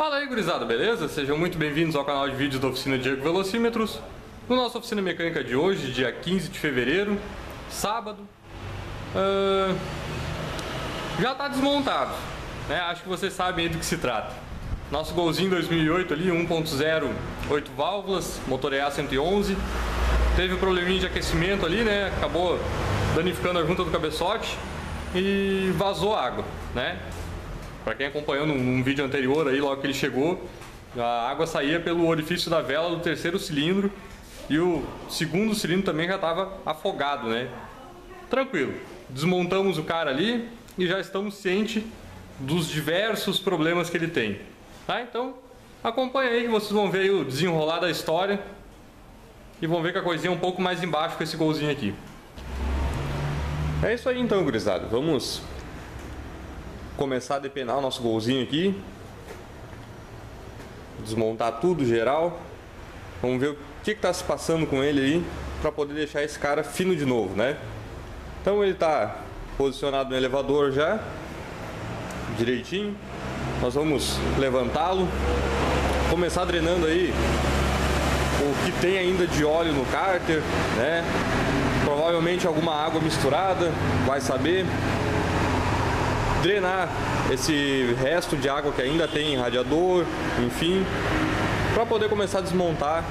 Fala aí gurizada, beleza? Sejam muito bem-vindos ao canal de vídeos da oficina Diego Velocímetros. No nossa oficina mecânica de hoje, dia 15 de fevereiro, sábado, uh, já está desmontado, né? Acho que vocês sabem do que se trata. Nosso golzinho 2008 ali, 1.0, 8 válvulas, motor EA111, teve um probleminha de aquecimento ali, né? Acabou danificando a junta do cabeçote e vazou água, né? Para quem acompanhou num, num, vídeo anterior aí, logo que ele chegou, a água saía pelo orifício da vela do terceiro cilindro e o segundo cilindro também já estava afogado, né? Tranquilo. Desmontamos o cara ali e já estamos cientes dos diversos problemas que ele tem. Tá? Então, acompanha aí que vocês vão ver o desenrolar da história e vão ver que a coisinha é um pouco mais embaixo com esse golzinho aqui. É isso aí então, gurizada. Vamos começar a depenar o nosso golzinho aqui. Desmontar tudo geral. Vamos ver o que está se passando com ele aí para poder deixar esse cara fino de novo, né? Então ele está posicionado no elevador já, direitinho. Nós vamos levantá-lo, começar drenando aí o que tem ainda de óleo no cárter, né? Provavelmente alguma água misturada, vai saber. Drenar esse resto de água que ainda tem em radiador, enfim, para poder começar a desmontar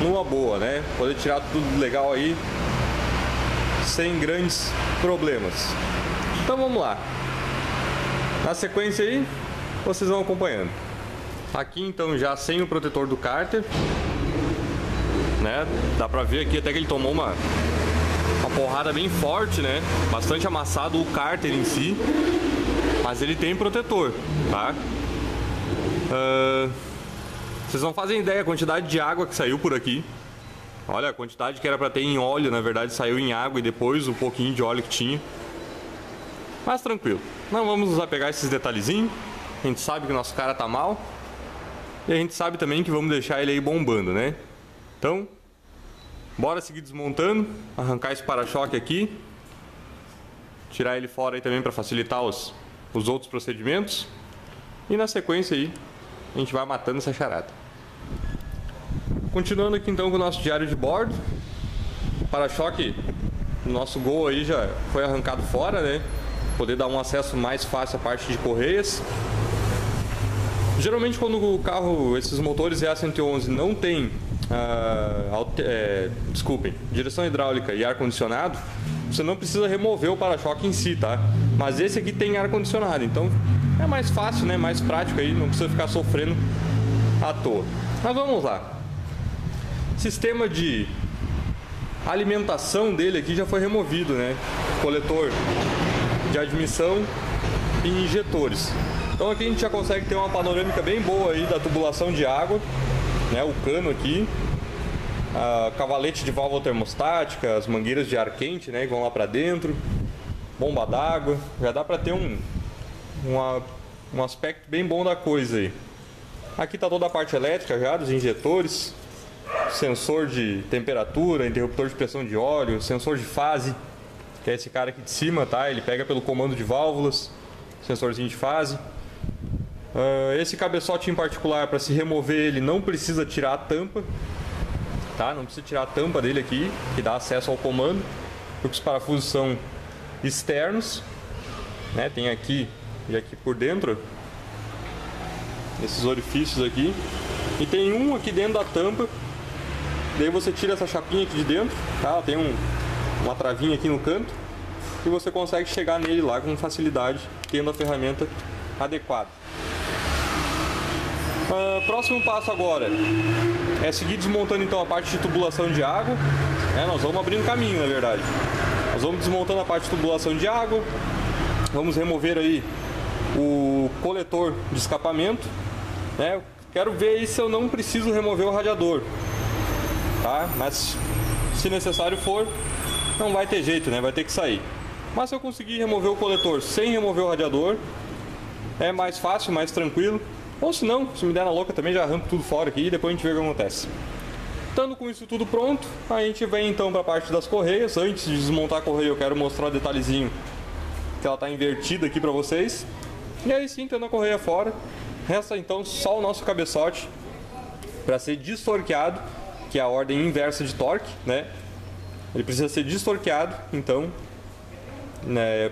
numa boa, né? Poder tirar tudo legal aí sem grandes problemas. Então vamos lá. Na sequência aí, vocês vão acompanhando. Aqui então já sem o protetor do cárter, né? Dá pra ver aqui até que ele tomou uma, uma porrada bem forte, né? Bastante amassado o cárter em si, mas ele tem protetor, tá? Uh, vocês não fazem ideia a quantidade de água que saiu por aqui. Olha, a quantidade que era para ter em óleo, na verdade, saiu em água e depois o pouquinho de óleo que tinha. Mas tranquilo. Não vamos nos apegar a esses detalhezinhos. A gente sabe que o nosso cara tá mal. E a gente sabe também que vamos deixar ele aí bombando, né? Então, bora seguir desmontando, arrancar esse para-choque aqui. Tirar ele fora aí também para facilitar os, os outros procedimentos. E na sequência aí, a gente vai matando essa charada. Continuando aqui então com o nosso diário de bordo. Para-choque, nosso gol aí já foi arrancado fora, né? Poder dar um acesso mais fácil à parte de correias. Geralmente quando o carro, esses motores EA111 não tem, uh, é, desculpem, direção hidráulica e ar-condicionado, você não precisa remover o para-choque em si, tá? Mas esse aqui tem ar-condicionado, então é mais fácil, né? Mais prático aí, não precisa ficar sofrendo à toa. Mas vamos lá sistema de alimentação dele aqui já foi removido, né? Coletor de admissão e injetores. Então aqui a gente já consegue ter uma panorâmica bem boa aí da tubulação de água, né? O cano aqui, a cavalete de válvula termostática, as mangueiras de ar quente, né? Que vão lá para dentro, bomba d'água, já dá para ter um, uma, um aspecto bem bom da coisa aí. Aqui está toda a parte elétrica já dos injetores, sensor de temperatura, interruptor de pressão de óleo, sensor de fase, que é esse cara aqui de cima, tá? Ele pega pelo comando de válvulas, sensorzinho de fase. Uh, esse cabeçote em particular, para se remover ele, não precisa tirar a tampa, tá? Não precisa tirar a tampa dele aqui, que dá acesso ao comando, porque os parafusos são externos, né? Tem aqui e aqui por dentro, esses orifícios aqui, e tem um aqui dentro da tampa Daí você tira essa chapinha aqui de dentro, tá? tem um, uma travinha aqui no canto e você consegue chegar nele lá com facilidade, tendo a ferramenta adequada. Uh, próximo passo agora é seguir desmontando então a parte de tubulação de água. É, nós vamos abrindo caminho, na verdade. Nós vamos desmontando a parte de tubulação de água, vamos remover aí o coletor de escapamento. Né? Quero ver aí se eu não preciso remover o radiador tá? Mas se necessário for, não vai ter jeito, né? Vai ter que sair. Mas se eu conseguir remover o coletor sem remover o radiador, é mais fácil, mais tranquilo. Ou se não, se me der na louca também já arranco tudo fora aqui e depois a gente vê o que acontece. Estando com isso tudo pronto, a gente vem então para a parte das correias. Antes de desmontar a correia, eu quero mostrar o detalhezinho que ela está invertida aqui para vocês. E aí sim, tendo a correia fora, Resta então só o nosso cabeçote para ser distorqueado, que é a ordem inversa de torque, né? Ele precisa ser distorqueado, então, né,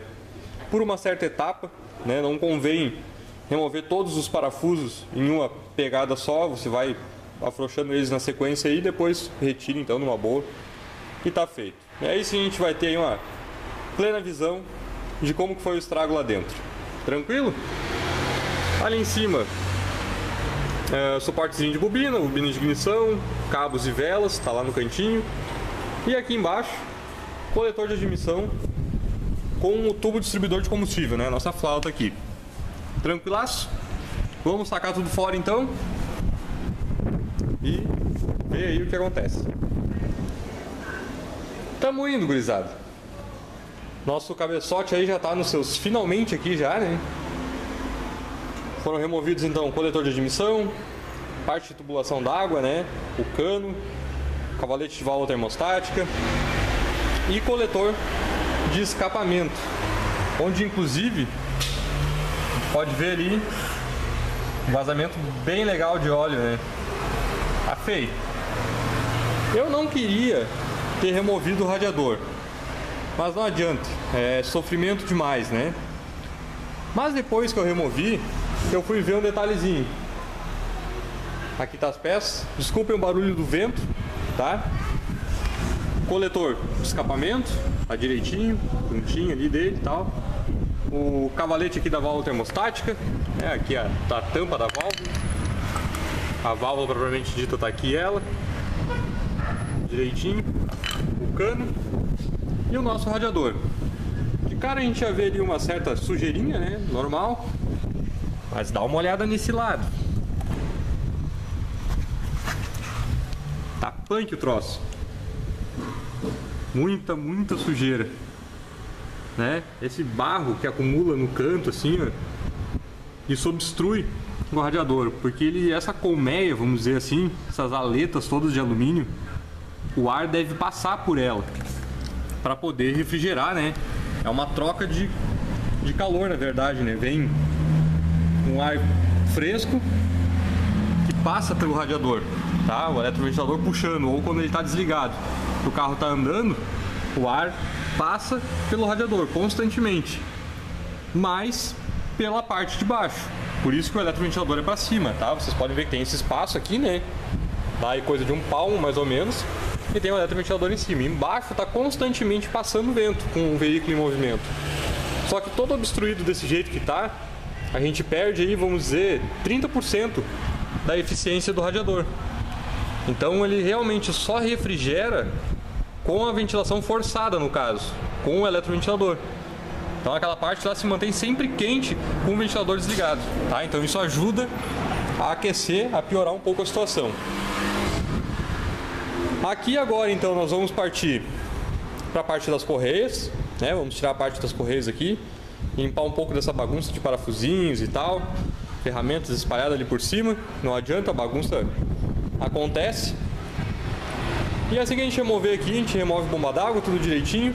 por uma certa etapa, né? Não convém remover todos os parafusos em uma pegada só, você vai afrouxando eles na sequência e depois retira então numa boa e tá feito. E aí sim a gente vai ter uma plena visão de como foi o estrago lá dentro. Tranquilo? Ali em cima, é, suportezinho de bobina, bobina de ignição, cabos e velas, está lá no cantinho. E aqui embaixo, coletor de admissão com o tubo distribuidor de combustível, né? Nossa flauta aqui. Tranquilaço? Vamos sacar tudo fora então e ver aí o que acontece. Tamo indo, gurizada. Nosso cabeçote aí já tá nos seus finalmente aqui já, né? Foram removidos então o coletor de admissão, parte de tubulação d'água, né? O cano, cavalete de válvula termostática e coletor de escapamento, onde inclusive pode ver ali um vazamento bem legal de óleo, né? Feio. Eu não queria ter removido o radiador, mas não adianta, é sofrimento demais, né? Mas depois que eu removi, eu fui ver um detalhezinho. Aqui tá as peças. Desculpem o barulho do vento, tá? Coletor escapamento, tá direitinho, pontinho ali dele e tal. O cavalete aqui da válvula termostática, é aqui a, tá a tampa da válvula. A válvula propriamente dita tá aqui ela. Direitinho. O cano e o nosso radiador. De cara a gente já vê ali uma certa sujeirinha, né? Normal. Mas dá uma olhada nesse lado. Tá punk o troço. Muita, muita sujeira. Né? Esse barro que acumula no canto assim, ó, isso obstrui o radiador, porque ele essa colmeia, vamos dizer assim, essas aletas todas de alumínio, o ar deve passar por ela para poder refrigerar, né? É uma troca de, de calor, na verdade, né? Vem um ar fresco que passa pelo radiador, tá? O eletroventilador puxando, ou quando ele está desligado, o carro está andando, o ar passa pelo radiador constantemente, mas pela parte de baixo. Por isso que o eletroventilador é para cima, tá? Vocês podem ver que tem esse espaço aqui, né? Dá aí coisa de um palmo mais ou menos. E tem o eletroventilador em cima. Embaixo está constantemente passando vento com o veículo em movimento. Só que todo obstruído desse jeito que está, a gente perde aí, vamos dizer, 30% da eficiência do radiador. Então ele realmente só refrigera com a ventilação forçada, no caso, com o eletroventilador. Então aquela parte lá se mantém sempre quente com o ventilador desligado, tá? Então isso ajuda a aquecer, a piorar um pouco a situação. Aqui agora então nós vamos partir para a parte das correias, né? Vamos tirar a parte das correias aqui limpar um pouco dessa bagunça de parafusinhos e tal, ferramentas espalhadas ali por cima, não adianta, a bagunça acontece. E assim que a gente remover aqui, a gente remove bomba d'água, tudo direitinho,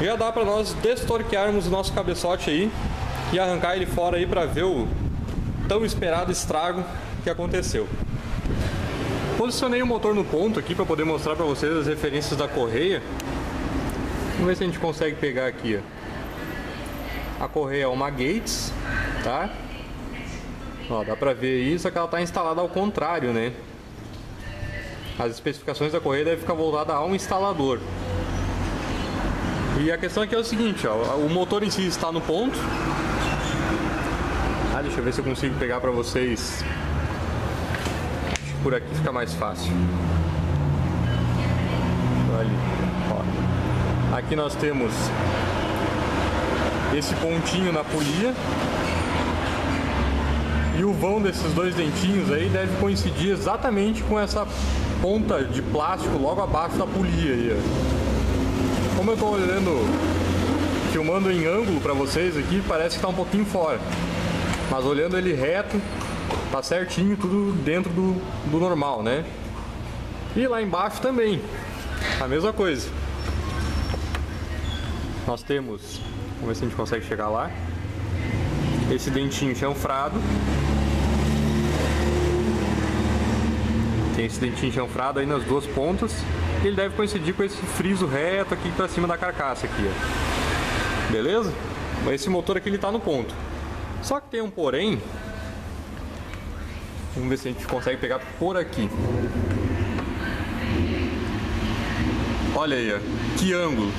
já dá para nós destorquearmos o nosso cabeçote aí e arrancar ele fora aí para ver o tão esperado estrago que aconteceu. Posicionei o motor no ponto aqui para poder mostrar para vocês as referências da correia. Vamos ver se a gente consegue pegar aqui, ó. A correia é uma Gates, tá? Ó, dá pra ver isso, que ela tá instalada ao contrário, né? As especificações da correia devem ficar voltadas a um instalador. E a questão aqui é o seguinte, ó, o motor em si está no ponto. Ah, deixa eu ver se eu consigo pegar pra vocês. Acho que por aqui fica mais fácil. Ali, ó. Aqui nós temos esse pontinho na polia. E o vão desses dois dentinhos aí deve coincidir exatamente com essa ponta de plástico logo abaixo da polia aí. Como eu estou olhando, filmando em ângulo para vocês aqui, parece que está um pouquinho fora. Mas olhando ele reto, tá certinho, tudo dentro do, do normal, né? E lá embaixo também, a mesma coisa. Nós temos Vamos ver se a gente consegue chegar lá. Esse dentinho chanfrado. Tem esse dentinho chanfrado aí nas duas pontas. Ele deve coincidir com esse friso reto aqui para cima da carcaça aqui, ó. Beleza? Esse motor aqui ele tá no ponto. Só que tem um porém. Vamos ver se a gente consegue pegar por aqui. Olha aí, ó. que ângulo.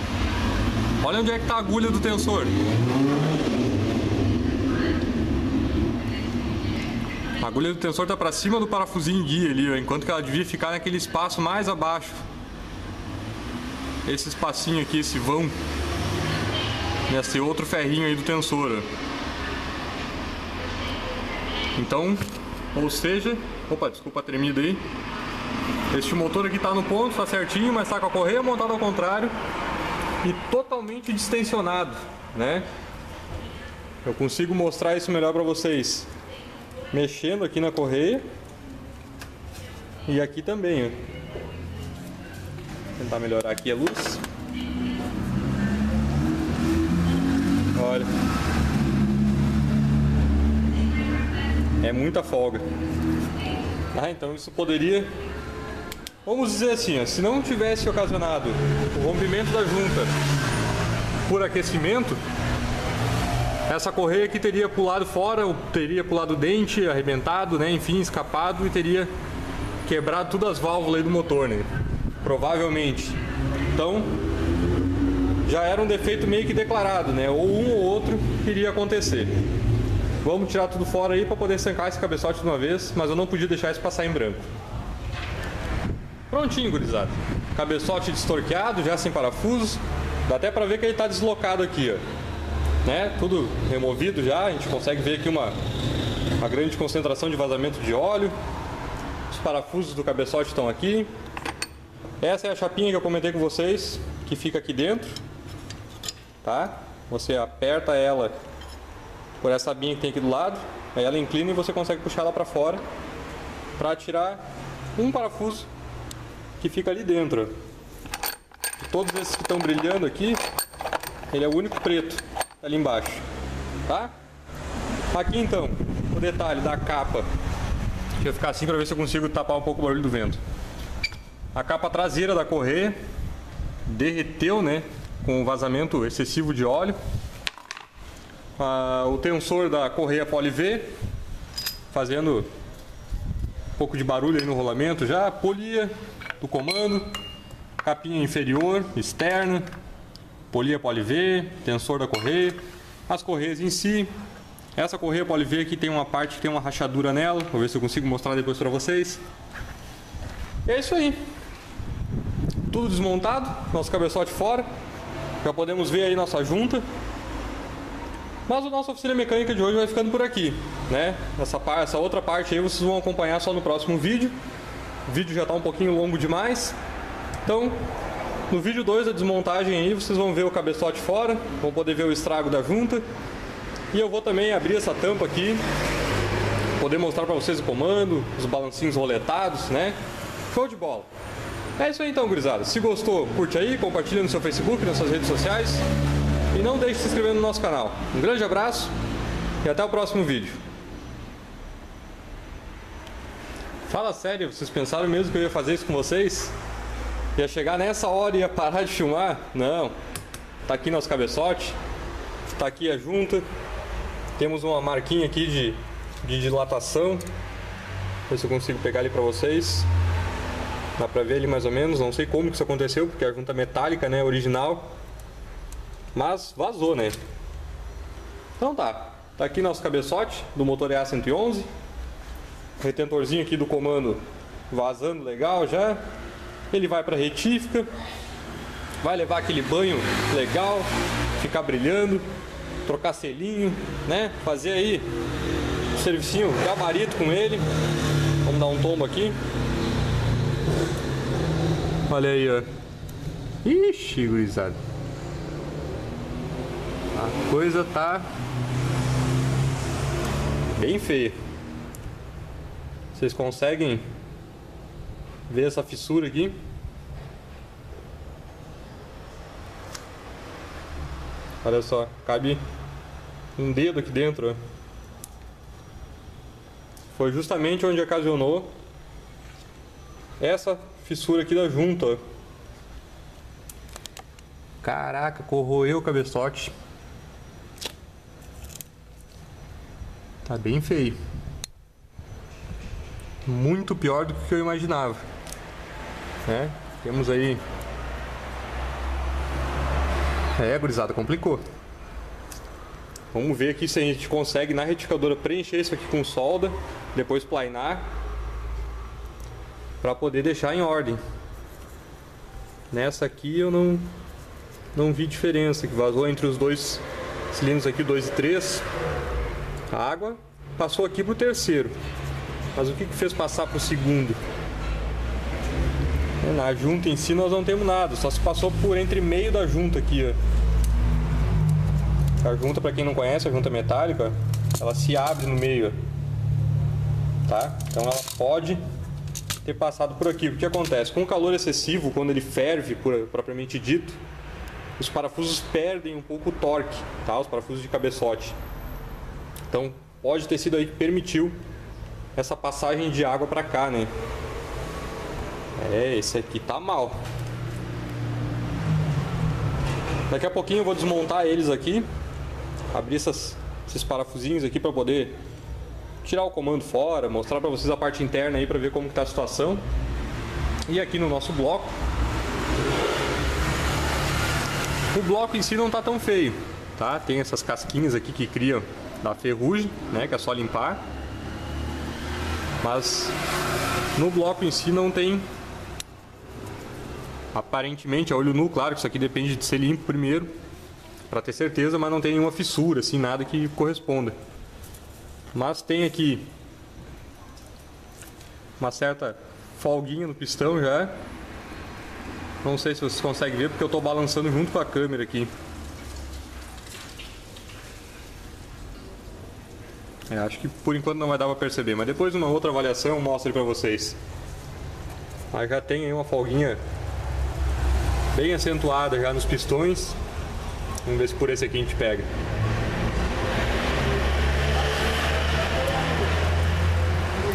Olha onde é que tá a agulha do tensor. A agulha do tensor tá para cima do parafusinho guia ali, ó, enquanto que ela devia ficar naquele espaço mais abaixo. Esse espacinho aqui, esse vão, nesse outro ferrinho aí do tensor. Ó. Então, ou seja, opa, desculpa a tremida aí. Este motor aqui tá no ponto, tá certinho, mas tá com a correia montada ao contrário e totalmente distensionado, né? Eu consigo mostrar isso melhor para vocês mexendo aqui na correia e aqui também, ó. Tentar melhorar aqui a luz. Olha. É muita folga. Ah, então isso poderia... Vamos dizer assim, ó, se não tivesse ocasionado o rompimento da junta por aquecimento, essa correia aqui teria pulado fora, teria pulado o dente, arrebentado, né? Enfim, escapado e teria quebrado todas as válvulas do motor, né? Provavelmente. Então, já era um defeito meio que declarado, né? Ou um ou outro iria acontecer. Vamos tirar tudo fora aí para poder sancar esse cabeçote de uma vez, mas eu não podia deixar isso passar em branco. Prontinho, gurizada. Cabeçote destorqueado, já sem parafusos. Dá até para ver que ele está deslocado aqui, ó né? Tudo removido já, a gente consegue ver aqui uma, uma grande concentração de vazamento de óleo. Os parafusos do cabeçote estão aqui. Essa é a chapinha que eu comentei com vocês, que fica aqui dentro, tá? Você aperta ela por essa abinha que tem aqui do lado, aí ela inclina e você consegue puxar ela para fora para tirar um parafuso que fica ali dentro. todos esses que estão brilhando aqui, ele é o único preto ali embaixo, tá? Aqui então, o detalhe da capa. Deixa eu ficar assim para ver se eu consigo tapar um pouco o barulho do vento. A capa traseira da correia derreteu, né? Com vazamento excessivo de óleo. Ah, o tensor da correia Poly V fazendo um pouco de barulho aí no rolamento já. Polia do comando, capinha inferior, externa, polia PolyV, tensor da correia, as correias em si. Essa correia PolyV aqui tem uma parte que tem uma rachadura nela, vou ver se eu consigo mostrar depois para vocês. E é isso aí. Tudo desmontado, nosso cabeçote fora. Já podemos ver aí nossa junta. Mas a nossa oficina mecânica de hoje vai ficando por aqui, né? Essa, essa outra parte aí vocês vão acompanhar só no próximo vídeo. O vídeo já está um pouquinho longo demais. Então, no vídeo 2 da desmontagem aí, vocês vão ver o cabeçote fora, vão poder ver o estrago da junta. E eu vou também abrir essa tampa aqui, poder mostrar para vocês o comando, os balancinhos roletados, né? Show de bola! É isso aí então, gurizada. Se gostou, curte aí, compartilha no seu Facebook, nas suas redes sociais. E não deixe de se inscrever no nosso canal. Um grande abraço e até o próximo vídeo. Fala sério, vocês pensaram mesmo que eu ia fazer isso com vocês? Ia chegar nessa hora e ia parar de filmar? Não. Tá aqui nosso cabeçote. Tá aqui a junta. Temos uma marquinha aqui de, de dilatação. Ver se eu consigo pegar ali pra vocês. Dá pra ver ali mais ou menos. Não sei como que isso aconteceu, porque a junta metálica, né? Original. Mas vazou, né? Então tá. Tá aqui nosso cabeçote do motor EA111. Retentorzinho aqui do comando vazando legal já ele vai para retífica, vai levar aquele banho legal, ficar brilhando, trocar selinho, né? Fazer aí um servicinho gabarito com ele. Vamos dar um tombo aqui. Olha aí, ó. Ixi, gurizada. A coisa tá bem feia. Vocês conseguem ver essa fissura aqui. Olha só, cabe um dedo aqui dentro. Foi justamente onde ocasionou essa fissura aqui da junta. Caraca, corroeu o cabeçote. Tá bem feio. Muito pior do que eu imaginava. Né? Temos aí. É, gurizada, complicou. Vamos ver aqui se a gente consegue na retificadora preencher isso aqui com solda, depois planar, para poder deixar em ordem. Nessa aqui eu não não vi diferença, que vazou entre os dois cilindros aqui, 2 e 3. A água passou aqui para o terceiro. Mas o que, que fez passar para o segundo? Na junta em si nós não temos nada, só se passou por entre meio da junta aqui. A junta, para quem não conhece, a junta metálica, ela se abre no meio, tá? Então ela pode ter passado por aqui. O que acontece? Com o calor excessivo, quando ele ferve, propriamente dito, os parafusos perdem um pouco o torque, tá? Os parafusos de cabeçote. Então, pode ter sido aí que permitiu essa passagem de água para cá, né? É, esse aqui tá mal. Daqui a pouquinho eu vou desmontar eles aqui, abrir essas, esses parafusinhos aqui para poder tirar o comando fora, mostrar para vocês a parte interna aí para ver como está a situação. E aqui no nosso bloco, o bloco em si não está tão feio, tá? Tem essas casquinhas aqui que criam da ferrugem, né? Que é só limpar. Mas no bloco em si não tem aparentemente a olho nu, claro que isso aqui depende de ser limpo primeiro para ter certeza, mas não tem nenhuma fissura, assim, nada que corresponda. Mas tem aqui uma certa folguinha no pistão já, não sei se vocês conseguem ver porque eu estou balançando junto com a câmera aqui. É, acho que por enquanto não vai dar para perceber, mas depois uma outra avaliação eu mostro para vocês. Mas já tem aí uma folguinha bem acentuada já nos pistões. Vamos ver se por esse aqui a gente pega.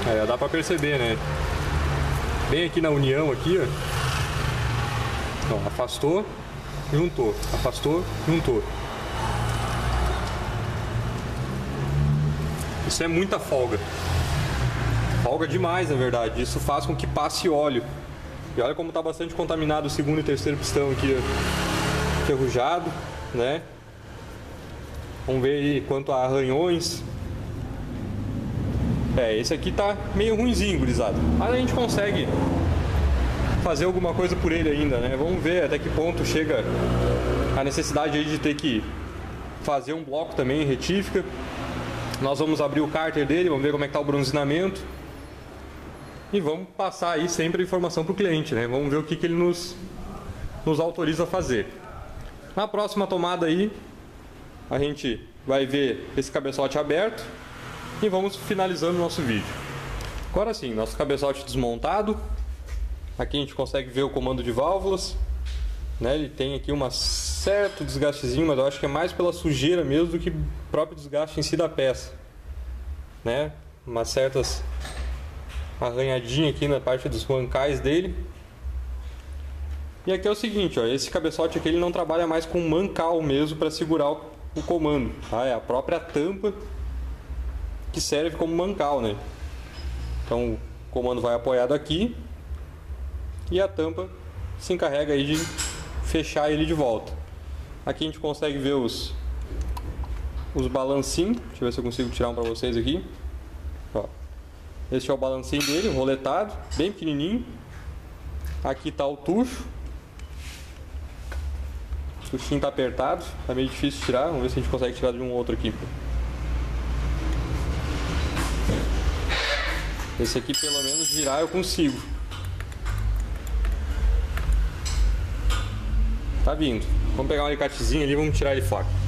Aí dá para perceber, né? Bem aqui na união aqui, ó. Afastou, juntou, afastou, juntou. Isso é muita folga. Folga demais, na verdade. Isso faz com que passe óleo. E olha como está bastante contaminado o segundo e terceiro pistão aqui. Ferrujado, né? Vamos ver aí quanto a arranhões. É, esse aqui tá meio ruimzinho, gurizada. Mas a gente consegue fazer alguma coisa por ele ainda, né? Vamos ver até que ponto chega a necessidade aí de ter que fazer um bloco também retífica. Nós vamos abrir o cárter dele, vamos ver como é que tá o bronzinamento. E vamos passar aí sempre a informação para o cliente, né? Vamos ver o que, que ele nos, nos autoriza a fazer. Na próxima tomada aí, a gente vai ver esse cabeçote aberto e vamos finalizando o nosso vídeo. Agora sim, nosso cabeçote desmontado, Aqui a gente consegue ver o comando de válvulas. Né? Ele tem aqui um certo desgastezinho, mas eu acho que é mais pela sujeira mesmo do que próprio desgaste em si da peça. Né? Umas certas arranhadinhas aqui na parte dos bancais dele. E aqui é o seguinte, ó, esse cabeçote aqui ele não trabalha mais com mancal mesmo para segurar o, o comando. Tá? É a própria tampa que serve como mancal, né? Então o comando vai apoiado aqui e a tampa se encarrega aí de fechar ele de volta. Aqui a gente consegue ver os os balancinhos. Deixa eu ver se eu consigo tirar um para vocês aqui. Este é o balancinho dele, roletado, bem pequenininho. Aqui está o tucho. O tuchinho está apertado, está meio difícil tirar. Vamos ver se a gente consegue tirar de um outro aqui. Esse aqui pelo menos girar eu consigo. Tá vindo. Vamos pegar um alicatezinho ali e vamos tirar ele fora.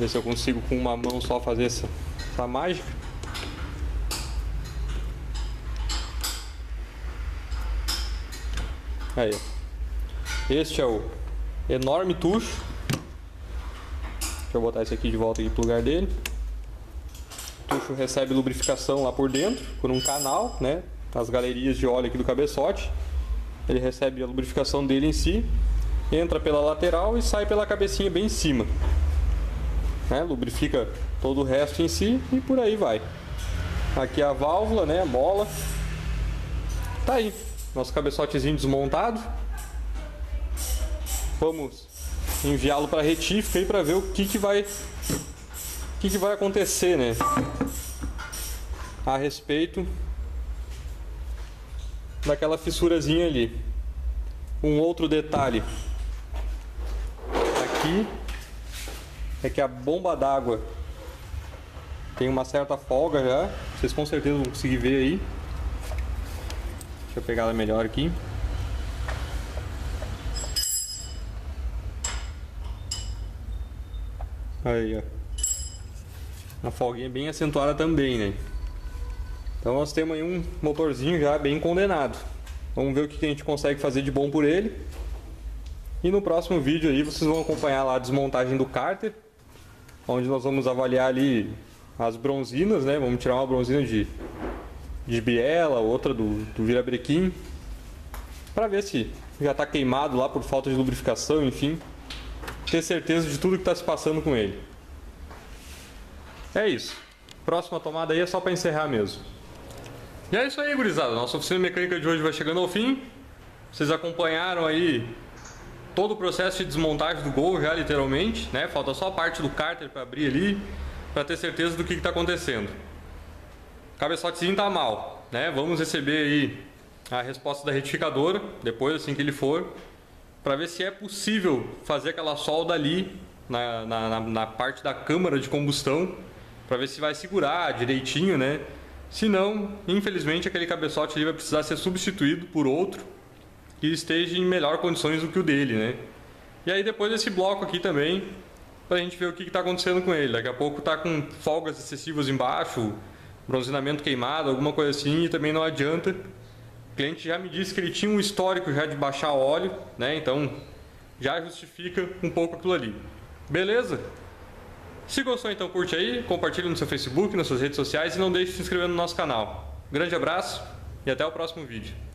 Ver se eu consigo com uma mão só fazer essa, essa mágica. Aí. Este é o enorme tucho. Deixa eu botar esse aqui de volta aqui pro lugar dele. tucho recebe lubrificação lá por dentro, por um canal, né? As galerias de óleo aqui do cabeçote. Ele recebe a lubrificação dele em si, entra pela lateral e sai pela cabecinha bem em cima. Né? Lubrifica todo o resto em si e por aí vai. Aqui a válvula, né? A mola. Tá aí. Nosso cabeçotezinho desmontado. Vamos enviá-lo para retífica para ver o que, que vai o que, que vai acontecer, né? A respeito daquela fissurazinha ali. Um outro detalhe aqui é que a bomba d'água tem uma certa folga já. Vocês com certeza vão conseguir ver aí. Deixa eu pegar ela melhor aqui. Aí, ó. Uma folguinha bem acentuada também, né? Então nós temos aí um motorzinho já bem condenado. Vamos ver o que a gente consegue fazer de bom por ele. E no próximo vídeo aí vocês vão acompanhar lá a desmontagem do cárter, onde nós vamos avaliar ali as bronzinas, né? Vamos tirar uma bronzina de, de biela, outra do, do virabrequim, para ver se já está queimado lá por falta de lubrificação, enfim, ter certeza de tudo que está se passando com ele. É isso. Próxima tomada aí é só para encerrar mesmo. E é isso aí, gurizada. Nossa oficina mecânica de hoje vai chegando ao fim. Vocês acompanharam aí todo o processo de desmontagem do Gol já literalmente, né? Falta só a parte do cárter para abrir ali, para ter certeza do que está acontecendo. O cabeçotezinho tá mal, né? Vamos receber aí a resposta da retificadora, depois assim que ele for, para ver se é possível fazer aquela solda ali na, na, na parte da câmara de combustão, para ver se vai segurar direitinho, né? Se não, infelizmente aquele cabeçote ali vai precisar ser substituído por outro que esteja em melhor condições do que o dele, né? E aí depois desse bloco aqui também, para a gente ver o que está acontecendo com ele. Daqui a pouco está com folgas excessivas embaixo, bronzeamento queimado, alguma coisa assim, e também não adianta. O cliente já me disse que ele tinha um histórico já de baixar óleo, né? Então já justifica um pouco aquilo ali. Beleza? Se gostou, então curte aí, compartilhe no seu Facebook, nas suas redes sociais e não deixe de se inscrever no nosso canal. grande abraço e até o próximo vídeo.